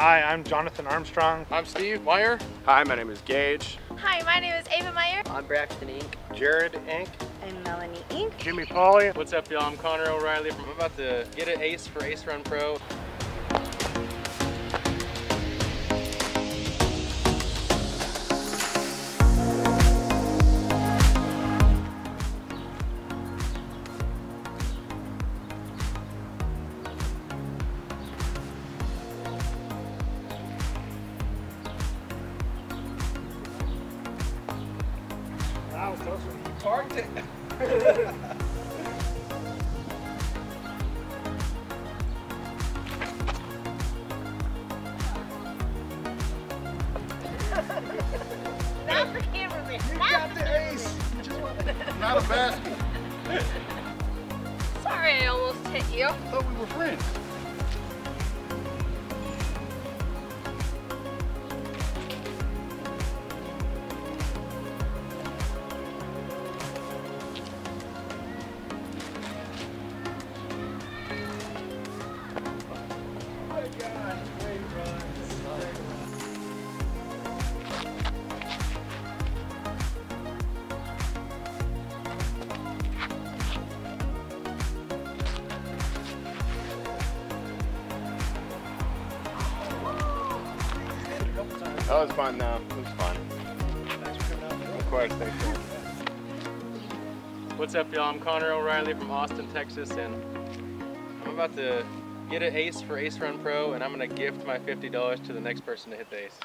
Hi, I'm Jonathan Armstrong. I'm Steve Meyer. Hi, my name is Gage. Hi, my name is Ava Meyer. I'm Braxton Inc. Jared Inc. I'm Melanie Inc. Jimmy Pauly. What's up, y'all? I'm Connor O'Reilly. I'm about to get an ace for Ace Run Pro. Wow, close one. Parked it. Not the cameraman. You got the ace. You just want not a basket. Sorry, I almost hit you. I thought we were friends. That was fun though. It was fun. Of course, thanks. What's up, y'all? I'm Connor O'Reilly from Austin, Texas, and I'm about to get an ace for Ace Run Pro, and I'm gonna gift my $50 to the next person to hit the ace.